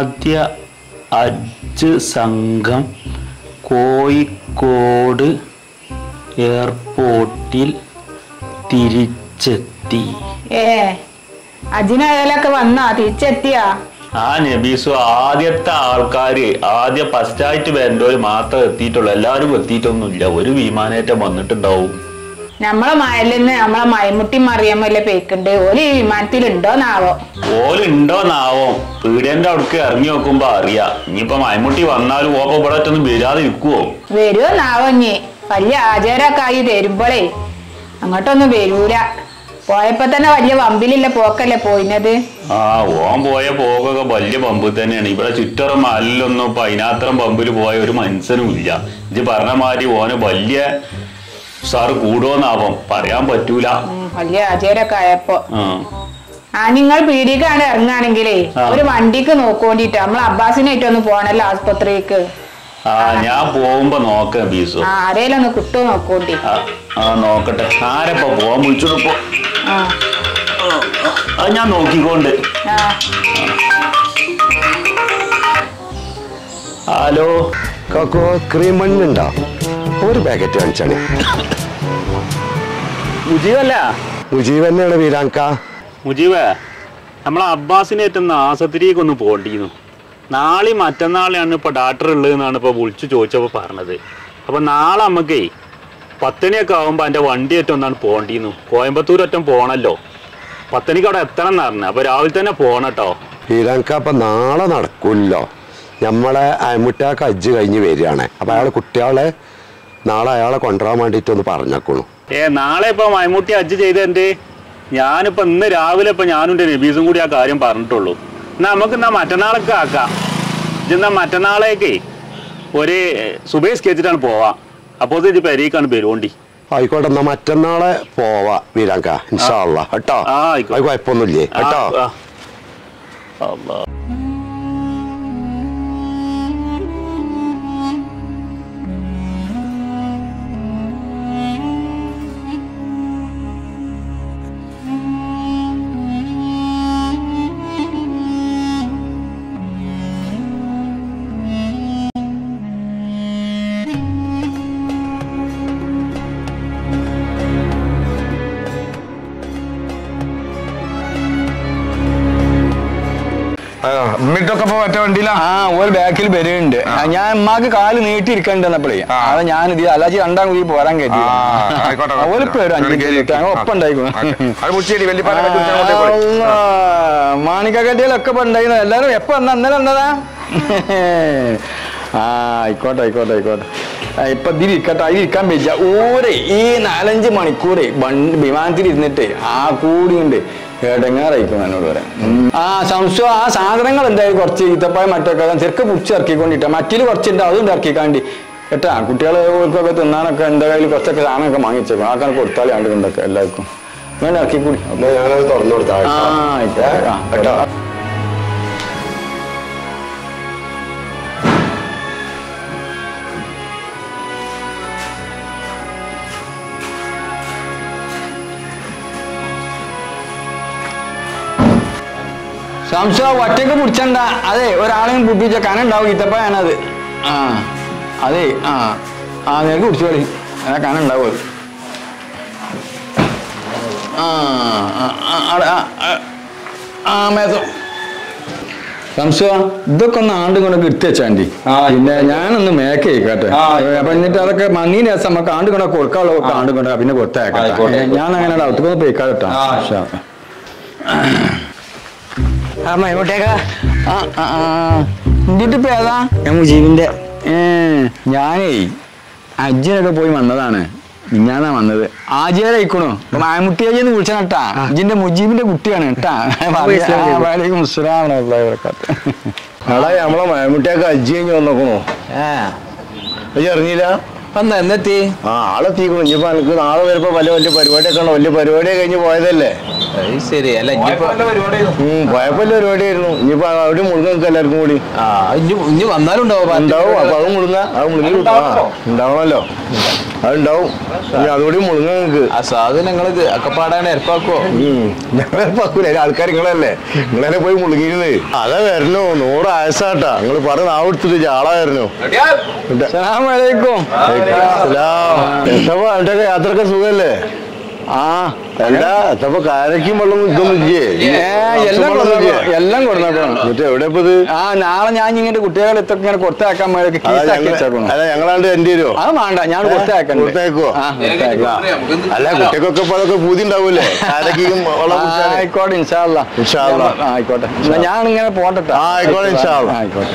ആദ്യ അജ് സംഘം കോഴിക്കോട് എയർപോർട്ടിൽ തിരിച്ചെത്തി. ഏ അജിനകലൊക്കെ വന്നാ? തിരിച്ചെത്തിയാ? ആ നബീസു ആദ്യത്തെ ആൾക്കാര് ആദ്യ ഫസ്റ്റായിട്ട് വരേണ്ടവര് മാത്രം എത്തിയിട്ടുള്ളൂ. എല്ലാവരും എത്തിയിട്ടൊന്നുമില്ല. ഒരു വിമാനേറ്റം വന്നിട്ടുണ്ടാവും. നമ്മളെ മയലിന്ന് നമ്മളെ മയമുട്ടി മറിയാൻ വല്ല പേക്കുണ്ട്. ഓൽ ഈ വിമാനത്തിലുണ്ടോന്നാവോ? ഓലുണ്ടോന്നാവോ? പീഡന്റെ അവിടേക്ക് ഇറങ്ങി നോക്കുമ്പോ അറിയാ. ഇനിയിപ്പൊ മൈമുട്ടി വന്നാലും ഓപ്പ ഇവിടെ ഒന്നും വരാതെ ഇരിക്കുവോ വരുമോന്നാവോ ഇനി? വലിയ ആചാരമൊക്കെ ആയി തരുമ്പോളേ അങ്ങോട്ടൊന്നും വരൂല. പോയപ്പോ തന്നെ വലിയ വമ്പിലില്ല പോക്കല്ലേ പോയിനത്? ആ ഓൻ പോയ പോകൊക്കെ വലിയ പമ്പ് തന്നെയാണ്. ഇവിടെ ചുറ്ററും മലിലൊന്നും ഇപ്പൊ അതിനാത്രം പമ്പിൽ പോയ ഒരു മനുഷ്യനും ഇല്ല ഇത് പറഞ്ഞ മാതിരി ഓന് വലിയ സാറ് കൂടുവന്നാവും പറയാൻ പറ്റൂല. വലിയ ആചാരമൊക്കെ ആയപ്പോ. ആ. ആ നിങ്ങൾ പീഡിക്കാണ് ഇറങ്ങുകയാണെങ്കിലേ ഒരു വണ്ടിക്ക് നോക്കോണ്ടിട്ട് നമ്മൾ അബ്ബാസിനായിട്ട് ഒന്ന് പോണല്ലോ ആസ്പത്രിക്ക്. ആ ഞാൻ പോകുമ്പോ നോക്കാം ബീസു. ആരേലും ഒന്ന് കിട്ടുമോ നോക്കോണ്ടി. ആ നോക്കട്ടെ. ആരപ്പോ? പോവാൻ വിളിച്ചോ ആ. ഞാൻ നോക്കിക്കോണ്ട്. ഹലോ. കാക്കോ ക്രീം മണ്ണുണ്ടോ ഒരു പാക്കറ്റ് കാണിച്ചാണ് മുജീബല്ല? മുജീബ് തന്നെയാണ് വീരാങ്ക. മുജീബ് നമ്മളെ അബ്ബാസിനെ എത്തുന്ന ആസത്തിരിക്ക് ഒന്ന് പോണ്ടിരുന്നു നാളെ മറ്റന്നാളെയാണ് ഇപ്പൊ ഡാക്ടർ ഉള്ളതെന്നാണ് ഇപ്പൊ വിളിച്ചു ചോദിച്ചപ്പോ പറഞ്ഞത്. അപ്പൊ നാളെ നമുക്കേ പത്തണിയൊക്കെ ആവുമ്പോ എന്റെ വണ്ടി ഏറ്റൊന്നാണ് പോകണ്ടിരുന്നു കോയമ്പത്തൂർ ഒറ്റം പോണല്ലോ. പത്തണിക്ക് അവിടെ എത്തണം എന്ന് പറഞ്ഞു. അപ്പൊ രാവിലെ തന്നെ പോണട്ടോ വീരാങ്ക അപ്പൊ നാളെ നടക്കൂല്ലോ. നമ്മളെ അയമുട്ടാക്ക് അജ്ജ് കഴിഞ്ഞ് വരികയാണ്. അപ്പൊ അയാളെ കുട്ടികളെ നാളെ അയാളെ കൊണ്ടുവരാൻ വേണ്ടിയിട്ട് ഒന്ന് പറഞ്ഞേക്കുള്ളൂ ഏ നാളെ ഇപ്പൊ മൈമുട്ടി അജ്ജ് ചെയ്തെന്റെ ഞാനിപ്പോ ഇന്ന് രാവിലെ ഇപ്പൊ ഞാനും എന്റെ നബീസും കൂടി ആ കാര്യം പറഞ്ഞിട്ടുള്ളൂ. എന്നാ നമുക്ക് എന്നാ മറ്റന്നാളൊക്കെ ആക്കാം. എന്നാ മറ്റന്നാളേക്കേ ഒരു സുബൈ സ്കെച്ചിട്ടാണ് പോവാ. അപ്പോൾ ഇത് പെരീക്കാണ് പെരുവണ്ടി ആയിക്കോട്ടെ എന്നാ മറ്റന്നാളെ പോവാ വീരാങ്ക ഇൻഷാള്ള കേട്ടോ? കുഴപ്പമൊന്നുമില്ലേ? കേട്ടോ. അല്ലാ. എന്നിട്ടൊക്കെ ഒറ്റ വണ്ടിയിലാ? ആ ഒരു ബാക്കിൽ വരുന്നുണ്ട് ഞാൻ ഉമ്മാക്ക് കാൽ നീട്ടിയിരിക്കണ്ടെന്നപ്പോഴേ ആ. അത് ഞാൻ ഇത് അല്ലാജി രണ്ടാം കൂടി പോരാൻ ആയിക്കോട്ടെ, ഒരു പേര്. അഞ്ചു. ഒപ്പം ഉണ്ടായിക്കോളും ഉണ്ടായിരുന്നു എല്ലാരും എപ്പോ എന്നാ ഇന്നലെ എന്നതാ ആ ആയിക്കോട്ടെ ആയിക്കോട്ടെ ആയിക്കോട്ടെ. ഇപ്പൊ ഇതിൽ ഇരിക്കട്ടെ അതിൽ ഇരിക്കാൻ പറ്റില്ല ഓരേ ഈ നാലഞ്ച് മണിക്കൂറ് വണ്ടി വിമാനത്തിൽ ഇരുന്നിട്ട് ആ കൂടിയുണ്ട്. എടങ്ങാറായിക്കും എന്നോട് പറയാം ആ സംശയം ആ സാധനങ്ങൾ എന്തായാലും കുറച്ച് ഈത്തപ്പായ മറ്റൊക്കെ ചെറുക്ക് പുടിച്ച് ഇറക്കിക്കൊണ്ടിട്ട്. മറ്റിൽ കുറച്ചുണ്ട് അതും ഇറക്കിക്കാണ്ടി. കേട്ടാ കുട്ടികളെ ഓർക്കൊക്കെ തിന്നാനൊക്കെ എന്റെ കയ്യിൽ കുറച്ചൊക്കെ സാധനമൊക്കെ വാങ്ങിച്ചേക്കും. ആ കണക്ക് കൊടുത്താലേ ആണ്ട് കൊണ്ടൊക്കെ എല്ലാവർക്കും. വേണ്ട ഇറക്കിക്കൂടി. അപ്പോൾ ഞാനത് തുറന്നു കൊടുത്താ. ആ ആയിക്കോട്ടെ. സംശയം ഒറ്റയ്ക്ക് പിടിച്ചണ്ട. അതെ ഒരാളെയും പിടിച്ച കനുണ്ടാവും ഈത്തപ്പഴാണത് ആ അതെ ആ ആ നിനക്ക് പിടിച്ചു കളി. അതാ കനുണ്ടാവും അത്. ആ മേസം സംശയം ഇതൊക്കെ ഒന്ന് ആണ്ടും കൊണ്ടൊക്കെ എടുത്തു വെച്ചാണ്ടി പിന്നെ ഞാനൊന്ന് മേക്ക് കേട്ടെ അപ്പൊ എന്നിട്ട് അതൊക്കെ മണ്ണീന് ദിവസം നമുക്ക് ആണ്ടും കൊണ്ടൊക്കെ കൊടുക്കാനുള്ള ആണ്ടും കൊണ്ടൊക്കെ പിന്നെ കൊടുത്തേക്കാം ഞാൻ അങ്ങനെ ഔത്തൊക്കെ പോയിക്കാട്ടോ ആ മൈമോട്ടേക്ക ആ ആ എന്നിട്ട് ഇപ്പൊ ഏതാ? ഞാൻ മുജീബിന്റെ ഞാനേ അജ്ജനൊക്കെ പോയി വന്നതാണ്. ഞാനാ വന്നത്. ആജിയാരായിക്കണു മാമുട്ടി അജിന്ന് വിളിച്ചനട്ടാ ഇജിന്റെ മുജീബിന്റെ കുട്ടിയാണ് കേട്ടാ. നമ്മളെ മയമുട്ടിയൊക്കെ അജ്ജി കഴിഞ്ഞ് വന്നോക്കണോ? അയ്യ അറിഞ്ഞില്ല അന്ന് എന്നെത്തി? ആ ആളെത്തിക്കണം ഇനിയിപ്പോ എനിക്ക് നാളെ വരുമ്പോ വലിയ വലിയ പരിപാടിയൊക്കെ ഉണ്ടോ. വലിയ പരിപാടി കഴിഞ്ഞ് പോയതല്ലേ? ശരി. അല്ല പരിപാടി ആയിരുന്നു ഇനിയിപ്പോ അവിടെ മുഴുങ്ങ എല്ലാവർക്കും കൂടി. ആ ഇനി വന്നാലും ഉണ്ടാവും ഉണ്ടാവും. അപ്പൊ അത് മുഴുങ്ങ അത് മുഴുങ്ങി ഉണ്ടാവണല്ലോ. അതുണ്ടാവും. അതുകൂടി മുഴുങ്ങ നിങ്ങക്ക് ആ സാധനങ്ങൾ ഒക്കെ പാടാൻ ഏർപ്പാക്കോ ഞങ്ങൾ പക്കൂല ആൾക്കാർ നിങ്ങളല്ലേ? നിങ്ങളെ പോയി മുളുകിരുന്ന് അതെ വരണോ നൂറ് ആയസാട്ടാ. നിങ്ങൾ പറഞ്ഞ ആ കൊടുത്തിട്ട് ആളാ വരണോ അവന്റെ യാത്രയ്ക്ക് സുഖല്ലേ? ആ അല്ല എത്തപ്പോ കാരക്കും വെള്ളം ഇതൊന്നും എല്ലാം എവിടെ ഇപ്പൊ ഇത് ആ നാളെ ഞാൻ ഇങ്ങനെ കുട്ടികളെ ഇതൊക്കെ ഇങ്ങനെ കൊടുത്തേക്കാൻ അല്ല ഞങ്ങളാണ്ട് എന്റെ വരുമോ അത് വേണ്ട ഞാൻ കൊടുത്തേക്കോ അല്ല കുട്ടികൾക്കൊക്കെ ഇപ്പൊ അതൊക്കെ പൂതി ഉണ്ടാവൂലേ. ആയിക്കോട്ടെ ഇൻഷാല്ല. ആയിക്കോട്ടെ. ഞാൻ ഇങ്ങനെ പോട്ടെ ആയിക്കോട്ടെ, ഇൻഷാല്ലാ. ആയിക്കോട്ടെ.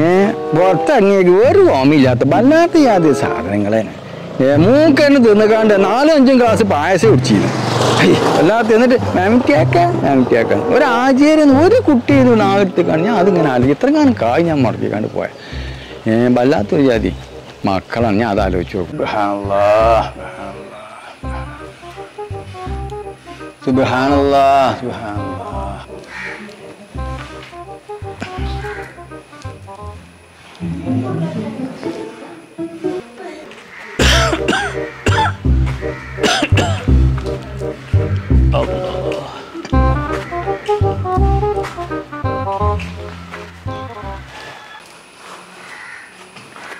ഏ പുറത്തിറങ്ങിയേക്ക് ഒരു ഓമില്ലാത്ത വല്ലാത്ത യാതൊരു സാധനങ്ങളെ ഏ മൂക്കന്നെ തിന്നുകാണ്ട് നാലും അഞ്ചും ഗ്ലാസ് പായസം കുടിച്ചിരുന്നു. അല്ലാത്ത എന്നിട്ട് മാം മാംറ്റാക്ക ഒരു ആചാര്യം ഒരു കുട്ടി ഇത് നാളെടുത്തേക്കാണ് ഞാൻ അതിങ്ങനെ ആലോചിക്കും ഇത്ര കാലം കായ് ഞാൻ മറക്കിക്കാണ്ട് പോയ. ഏ വല്ലാത്തൊരു ജാതി. മക്കളാണ് ഞാൻ അത് ആലോചിച്ചു സുബാനല്ലാ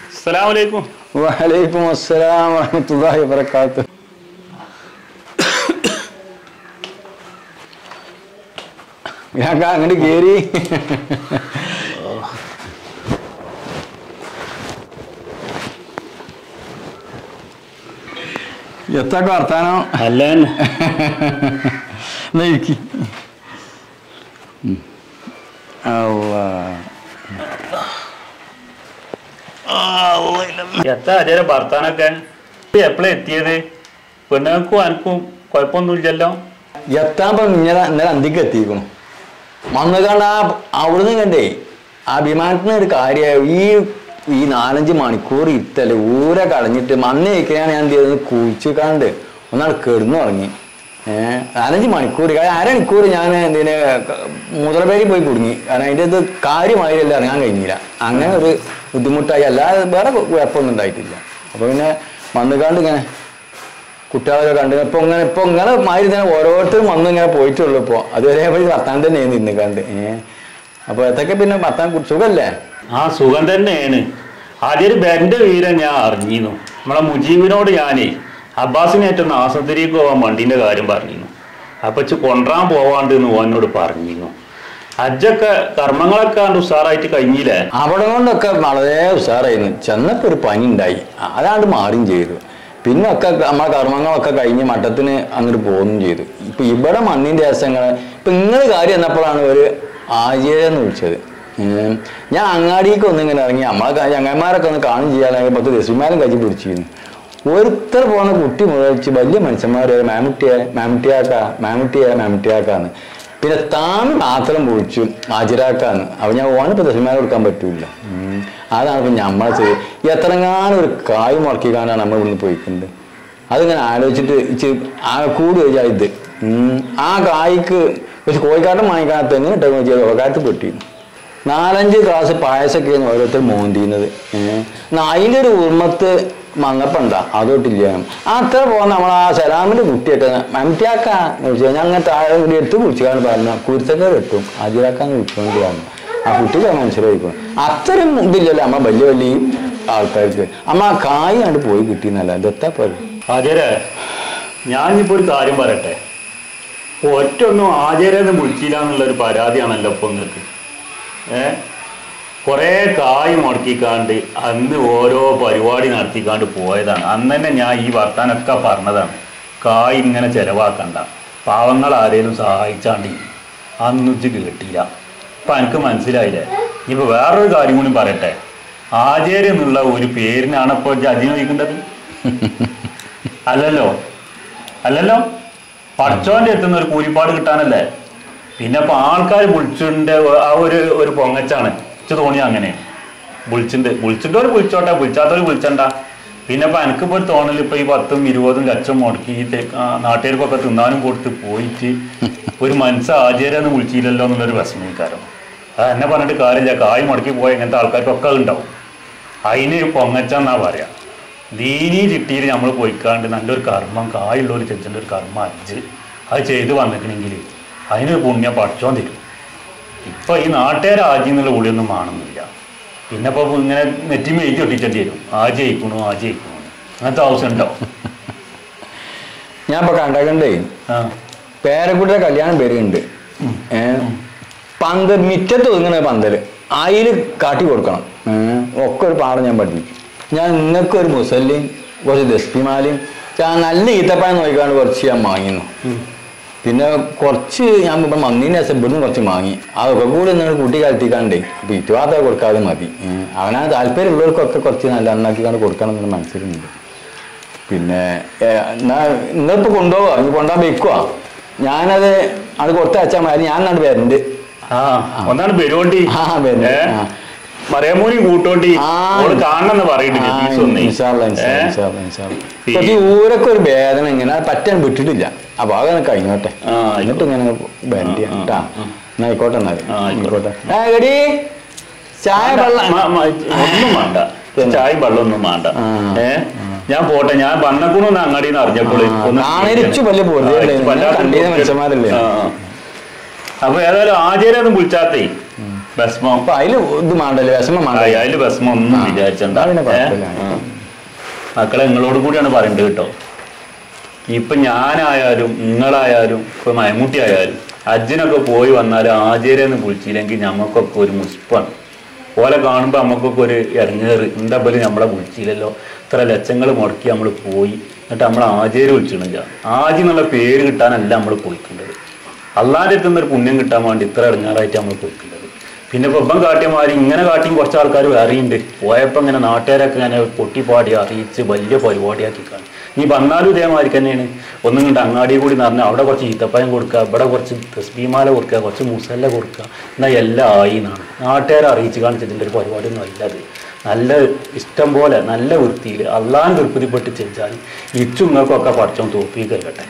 അസ്സലാമലൈക്കും വലൈക്കും അസ്സലാം വറഹമത്തുള്ളാഹി വബറകാത്ത് ഞാൻ അങ്ങോട്ട് കേറി എത്തൊക്കെ വർത്താനോ അല്ല ഇരിക്ക്. ഉം. അള്ളാ. എത്ര അജയ ഭർത്താനൊക്കെ എപ്പോഴാ എത്തിയത് പെണ്ണുങ്ങൾക്കും ആർക്കും കുഴപ്പമൊന്നുമില്ലല്ലോ എത്താൻ ഇന്നലെ ഇന്നലെ അന്തിക്ക് എത്തിക്കണം വന്നു കണ്ട അവിടുന്ന് കണ്ടേ ആ വിമാനത്തിന് ഒരു കാര്യമായി ഈ ഈ നാലഞ്ച് മണിക്കൂർ ഇരുത്തല്ലേ ഊര കളഞ്ഞിട്ട് മണ്ണേക്കാണ് ഞാൻ എന്ത് ചെയ്തത്? കുഴിച്ച് കണ്ട് ഒന്നാൾ കെടുന്നു തുടങ്ങി ഏഹ് നാലഞ്ച് മണിക്കൂർ. അരമണിക്കൂർ ഞാൻ എന്തിന് മുതലപേരി പോയി കുടുങ്ങി. കാരണം അതിന്റെ ഇത് കാര്യമായില്ല ഇറങ്ങാൻ കഴിഞ്ഞില്ല. അങ്ങനെ ഒരു ബുദ്ധിമുട്ടായി. അല്ലാതെ വേറെ കുഴപ്പമൊന്നും ഉണ്ടായിട്ടില്ല. അപ്പൊ പിന്നെ വന്നുകാണ്ട് ഇങ്ങനെ കുട്ടികളൊക്കെ കണ്ടു ഇപ്പൊ ഇങ്ങനെ ഇപ്പൊ ഇങ്ങനെ മാതിരി തന്നെ ഓരോരുത്തരും വന്ന് ഇങ്ങനെ പോയിട്ടുള്ളൂ ഇപ്പോ. അതുവരെ വഴി വർത്താൻ തന്നെ നിന്ന് കണ്ട്. ഏഹ് അപ്പൊ അതൊക്കെ പിന്നെ വർത്താൻ സുഖല്ലേ? ആ സുഖം തന്നെയാണ്. ആദ്യം എന്റെ വീര ഞാൻ അറിഞ്ഞിരുന്നു. നമ്മളെ മുജീബിനോട് ഞാനേ അബ്ബാസിനേറ്റൊന്ന് ആസത്തിലേക്ക് പോവാൻ വണ്ടിന്റെ കാര്യം പറഞ്ഞിരുന്നു. അപ്പൊ ഇച്ച് കൊണ്ടുവരാൻ പോവാണ്ട് എന്ന് ഓനോട് പറഞ്ഞിരുന്നു. അജ്ജൊക്കെ കർമ്മങ്ങളൊക്കെ ആണ്ട് ഉഷാറായിട്ട് കഴിഞ്ഞില്ലേ? അവിടെ കൊണ്ടൊക്കെ വളരെ ഉഷാറായിരുന്നു ചെന്നപ്പോ ഒരു പനി ഉണ്ടായി. അതാണ്ട് മാറുകയും ചെയ്തു. പിന്നെ ഒക്കെ നമ്മളെ കർമ്മങ്ങളൊക്കെ കഴിഞ്ഞ് മഠത്തിന് അങ്ങോട്ട് പോകുകയും ചെയ്തു. ഇപ്പൊ ഇവിടെ മണ്ണിന്റെ ദിവസങ്ങൾ ഇപ്പൊ ഇങ്ങനെ കാര്യം എന്നപ്പോഴാണ് ഒരു ആചാര്യെന്ന് വിളിച്ചത്. ഉം. ഞാൻ അങ്ങാടിക്ക് ഒന്ന് ഇങ്ങനെ ഇറങ്ങി നമ്മളെ ചങ്ങന്മാരൊക്കെ ഒന്ന് കാണും ചെയ്യാനായി പത്ത് ദശിമാരും കഴിച്ച് പിടിച്ചിരുന്നു. ഒരുത്തർ പോകുന്ന കുട്ടി മുതലിച്ച് വലിയ മനുഷ്യന്മാരെ മാമുട്ടിയെ മാമുട്ടിയാക്ക മാമുട്ടിയെ മാമുട്ടിയാക്കാന്ന്. പിന്നെ താൻ മാത്രം പൊളിച്ചു ഹാജരാക്കാന്ന്. അപ്പൊ ഞാൻ ഓണിപ്പോ ദശമാനം കൊടുക്കാൻ പറ്റൂല. അതാണ് ഇപ്പൊ നമ്മളെ ചെയ്ത് എത്രങ്ങാനും ഒരു കായ് മുടക്കിക്കാണ്ടാണ് നമ്മൾ ഇവിടുന്ന് പോയിക്കുന്നത് അതിങ്ങനെ ആലോചിച്ചിട്ട് ഇച്ചിരി കൂടി ഉം. ആ കായ്ക്ക് ഒരു കോഴിക്കാട്ടം വാങ്ങിക്കാത്ത തെങ്ങിന് ഇട്ടെന്ന് വെച്ചാൽ ഉപകാരത്തിൽ പെട്ടി നാലഞ്ച് ഗ്ലാസ് പായസമൊക്കെയാണ് ഓരോരുത്തർ മോന്തിയുന്നത്. ഏഹ് അതിന്റെ ഒരു ഉർമ്മത്ത് മങ്ങപ്പണ്ട അതോട്ടില്ല. അത്ര പോകുന്ന നമ്മൾ ആ സലാമിന്റെ കുട്ടിയൊക്കെ കഴിഞ്ഞാൽ അങ്ങനെ താഴെ കൂടി എടുത്ത് കുടിച്ചാണ് പറഞ്ഞ കുരുത്തക്കാർ കിട്ടും. അതിലാക്കാന്ന് പറഞ്ഞു ആ കുട്ടിക്ക് മനസ്സിലായിക്കും അത്രയും ഇതില്ലല്ലോ അമ്മ വലിയ വലിയ ആൾക്കാർക്ക്. അമ്മ ആ കായ് കണ്ട് പോയി കിട്ടിയെന്നല്ല. ഇതെത്താ പോലെ ഞാൻ ഇപ്പൊ ഒരു കാര്യം പറയട്ടെ. ഒറ്റൊന്നും ആചാര്യൊന്നും വിളിച്ചില്ല എന്നുള്ള ഒരു പരാതിയാണല്ലോ ഇപ്പൊ നിങ്ങൾക്ക്. ഏ? കുറേ കായ് മുടക്കിക്കാണ്ട് അന്ന് ഓരോ പരിപാടി നടത്തിക്കാണ്ട് പോയതാണ്. അന്ന് തന്നെ ഞാൻ ഈ വർത്താനൊക്കെ പറഞ്ഞതാണ്. കായ് ഇങ്ങനെ ചെലവാക്കണ്ട. പാവങ്ങൾ ആരേലും സഹായിച്ചാണ്ട് അന്നുച്ച് കിട്ടിയില്ല ഇപ്പൊ എനിക്ക് മനസ്സിലായില്ലേ? ഇപ്പൊ വേറൊരു കാര്യം കൂടി പറയട്ടെ. ആചാര്യ എന്നുള്ള ഒരു പേരിനാണ് ഇപ്പോൾ ജഡ്ജി നോക്കേണ്ടത് അല്ലല്ലോ? അല്ലല്ലോ? പഠിച്ചോന്റെ എത്തുന്ന ഒരു കൂലിപ്പാട് കിട്ടാനല്ലേ? പിന്നെ അപ്പൊ ആൾക്കാർ ബുൾച്ചിന്റെ ആ ഒരു ഒരു പൊങ്ങച്ചാണ്. എനിക്ക് തോന്നിയ അങ്ങനെ. ബുൾച്ചിന്റെ ബുൾച്ചിന്റെ ഒരു വിളിച്ചോട്ടെ. വിളിച്ചാത്തൊരു വിളിച്ചണ്ട. പിന്നെ ഇപ്പൊ എനിക്കിപ്പോ ഒരു തോന്നൽ ഇപ്പൊ ഈ പത്തും ഇരുപതും ലക്ഷം മുടക്കി നാട്ടുകാർക്കൊക്കെ തിന്നാനും കൊടുത്ത് പോയിട്ട് ഒരു മനസ്സ് ആചാര്യെന്ന് വിളിച്ചില്ലല്ലോ എന്നുള്ളൊരു വിഷമീകാരം അത് എന്നെ പറഞ്ഞിട്ട് കാര്യമില്ല കായ് മുടക്കി പോയ ഇങ്ങനത്തെ ആൾക്കാർക്കൊക്കെ ഉണ്ടാവും അതിന് പൊങ്ങച്ചാന്നാ പറയാ. ദീനീ ചിട്ടിയിൽ നമ്മൾ പോയിക്കാണ്ട് നല്ലൊരു കർമ്മം കായുള്ള ഒരു ചെച്ചന്റെ ഒരു കർമ്മം അജ്ജ് അത് ചെയ്ത് വന്നിട്ടുണ്ടെങ്കിൽ അതിനൊരു പുണ്യം പഠിച്ചോൻ തരും ഇപ്പൊ ഈ നാട്ടുകാർ ആജി എന്നുള്ള വിളിയൊന്നും പിന്നെ ഇപ്പൊ ഇങ്ങനെ നെറ്റി മെയ്ക്ക് ഒട്ടിച്ചേണ്ടി വരും. ആ ജയിക്കണു ആ ജയിക്കണു. അങ്ങനത്തെ ആവശ്യം ഉണ്ടാവും. ഞാൻ ഇപ്പൊ കണ്ടേ പേരക്കുട്ടിയുടെ കല്യാണം പേരുണ്ട് പന്തൽ പന്ത് മിറ്റത്ത് ഒതുങ്ങുന്ന പന്തൽ. അതിൽ കാട്ടി കൊടുക്കണം. ഒക്കെ ഒരു പാഠം ഞാൻ പഠിപ്പിക്കും. ഞാൻ നിങ്ങൾക്ക് ഒരു മുസല്ലിയും കുറച്ച് ദസ്പിമാലയും ഞാൻ നല്ല ഈത്തപ്പഴം നോക്കിക്കാണ്ട് കുറച്ച് ഞാൻ വാങ്ങിന്നു. പിന്നെ കുറച്ച് ഞാൻ ഇപ്പം മന്നീന്റെ ശേഷം ഇവിടുന്ന് കുറച്ച് വാങ്ങി. അതൊക്കെ കൂടി നിങ്ങൾ കൂട്ടി കലത്തിക്കാണ്ടേ അപ്പൊ ഇറ്റുവാത്ത കൊടുക്കാതെ മതി. അവനാ അവനാ താല്പര്യമുള്ളവർക്കൊക്കെ കുറച്ച് നല്ല നന്നാക്കിക്കാണ്ട് കൊടുക്കണം എന്നുള്ള മനസ്സിലുണ്ട്. പിന്നെ എന്നാ നിങ്ങളിപ്പോ കൊണ്ടുപോവാ. ഇനി കൊണ്ടുപോകാൻ വെക്കുവാ. ഞാനത് അത് കൊടുത്തയച്ചാൽ മതി. ഞാൻ നാട് വരുന്നുണ്ട് ആ ഒന്നാണ് പെരുവണ്ടി ആ, വരുന്നുണ്ട്. മറിയമ്മൂനി കൂട്ടോണ്ടി കാണണെന്ന് കാണണമെന്ന് പറയുന്നുണ്ട് ഊരൊക്കെ ഒരു വേദന ഇങ്ങനെ പറ്റാൻ വിട്ടിട്ടില്ല. അപ്പൊ അതൊക്കെ കഴിഞ്ഞോട്ടെ. എന്നിട്ട് ഇങ്ങനെ ബാൻഡ് ചെയ്യാം കേട്ടാ. എന്നാ ആയിക്കോട്ടെ. എടി ചായ വെള്ളം. ഒന്നും വേണ്ട. ചായ വെള്ളം ഒന്നും വേണ്ട. ആ. ഞാൻ പോട്ടെ ഞാൻ വന്നക്കൂന്ന് അങ്ങാടിന്ന് അറിഞ്ഞപ്പോൾ കണ്ടീന മനുഷ്യന്മാരല്ലേ? അപ്പൊ ഏതായാലും ആചാര്യൊന്നും വിളിച്ചാത്തേ അപ്പൊ അതിൽ ഇത് മാണ്ടല്ലേ? വിഷമം മാണ്ടല്ലേ? അതിൽ ഒന്നും. വിചാരിച്ചണ്ട. മക്കളെ നിങ്ങളോട് കൂടിയാണ് പറയേണ്ടത് കേട്ടോ. ഇപ്പൊ ഞാനായാലും നിങ്ങളായാലും ഇപ്പൊ മയമുട്ടി ആയാലും അജ്ജനൊക്കെ പോയി വന്നാൽ ആചാര്യെന്ന് വിളിച്ചില്ലെങ്കിൽ ഞമ്മക്കൊക്കെ ഒരു മുസ്പാണ് ഓലെ കാണുമ്പോൾ നമുക്കൊക്കെ ഒരു ഇറങ്ങേറ് എന്താ പോലും നമ്മളെ വിളിച്ചില്ലല്ലോ? ഇത്ര ലക്ഷങ്ങൾ മുടക്കി നമ്മൾ പോയി. എന്നിട്ട് നമ്മൾ ആചാര്യ വിളിച്ചിട്ടില്ല ആദ്യം എന്നുള്ള പേര് കിട്ടാനല്ല നമ്മൾ പോയിക്കേണ്ടത് അല്ലാതെ അടുത്ത് ഒരു പുണ്യം കിട്ടാൻ വേണ്ടി ഇത്ര ഇറങ്ങാറായിട്ട് നമ്മൾ പോയിക്കേണ്ടത് പിന്നെ ഇപ്പൊ ഇപ്പം കാട്ടിയ മാതിരി ഇങ്ങനെ കാട്ടിയും കുറച്ച് ആൾക്കാർ വേറെയുണ്ട്. പോയപ്പോൾ ഇങ്ങനെ നാട്ടുകാരൊക്കെ ഇങ്ങനെ പൊട്ടിപ്പാടി അറിയിച്ച് വലിയ പരിപാടിയാക്കി കാണും നീ വന്നാലും ഇതേമാതിരി തന്നെയാണ്. ഒന്നും കണ്ട് അങ്ങാടി കൂടി നിറഞ്ഞാൽ അവിടെ കുറച്ച് ഈത്തപ്പഴം കൊടുക്കുക ഇവിടെ കുറച്ച് തസ്ബീമാല കൊടുക്കുക കുറച്ച് മുസല്ല കൊടുക്കുക എന്നാൽ എല്ലാം ആയി എന്നാണ്. നാട്ടുകാരെ അറിയിച്ച് കാണിച്ചതിന്റെ ഒരു പരിപാടിയൊന്നും അല്ല അത്. നല്ല ഇഷ്ടം പോലെ നല്ല വൃത്തിയിൽ അള്ളാൻ തൃപ്തിപ്പെട്ട് ചെയ്താൽ ഇച്ചുങ്ങൾക്കൊക്കെ പഠിച്ചോ തോപ്പി കയറട്ടെ